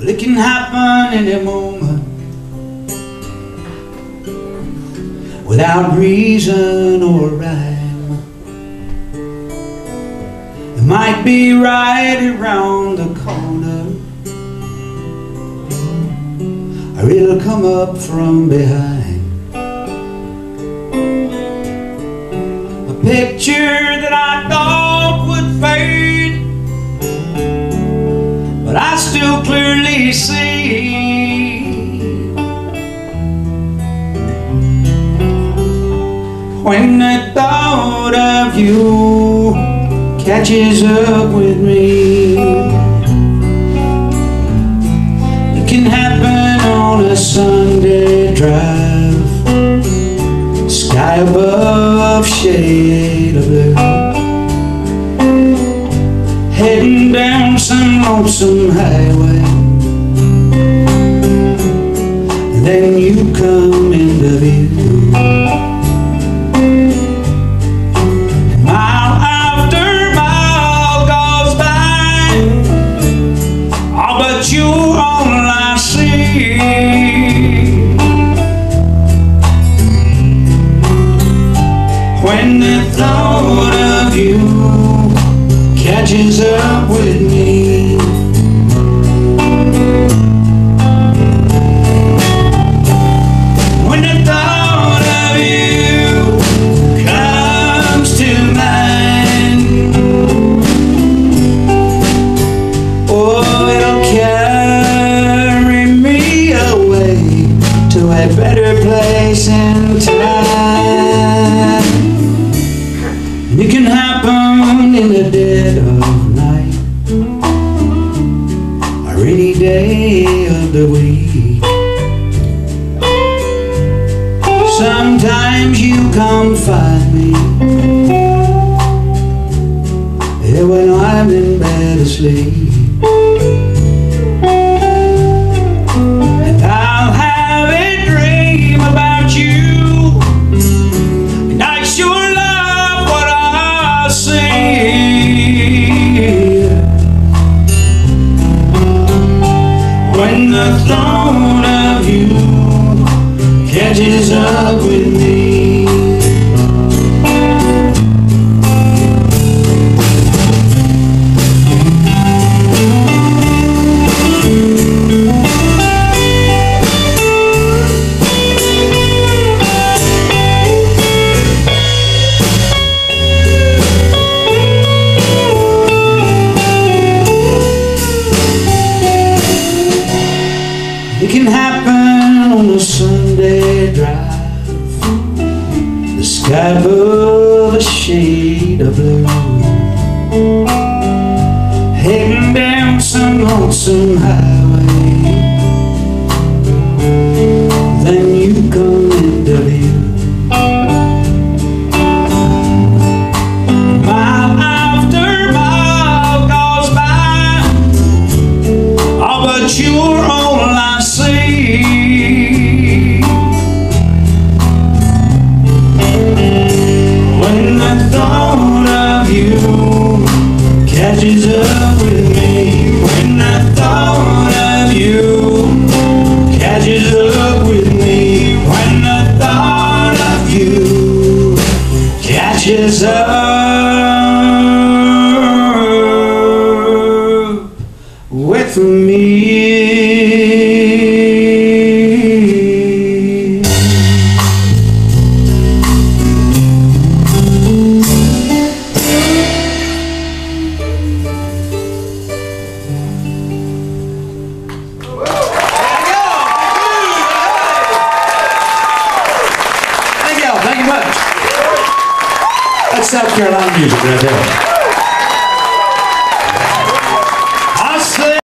Well, it can happen any moment without reason or rhyme. It might be right around the corner, or it'll come up from behind. A picture that I thought Still clearly see. When the thought of you catches up with me, it can happen on a Sunday drive, sky above, shade of blue, heading down some lonesome highway. Then you come into view. Mile after mile goes by, oh, but you're all I see. When the thought of you catches up with me. When the thought of you comes to mind, oh, it'll carry me away to a better place in time. In the dead of night, or any day of the week. Sometimes you come find me yeah, when I'm in bed asleep. The thought of you catches up with me. Sky above a shade of blue. Heading down some lonesome highway. Then you come into view. Mile after mile goes by. Oh, but you're with me. Thank you all. Thank you much. That's South Carolina music right there.